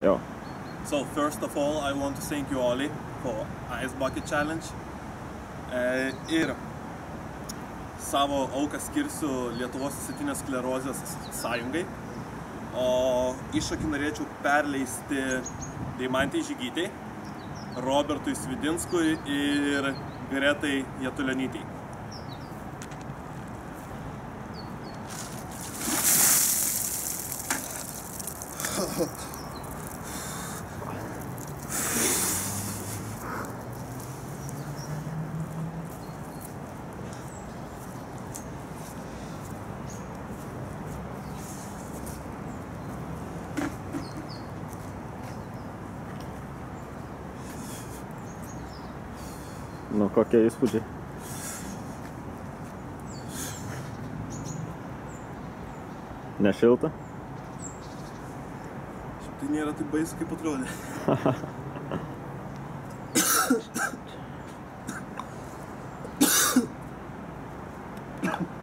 Jo. So first of all, I want to thank you, Oli, for Ice Bucket Challenge. E, ir savo auką skirsiu Lietuvos įsitinės sklerozės sąjungai. O iššūkį norėčiau perleisti Deimantai Žygytei, Robertui Svidinskui ir Gretai Jatulionytei. Nu, kokie įspūdžiai? Nešilta? Šiaip tai nėra taip baisu, kaip atrodė.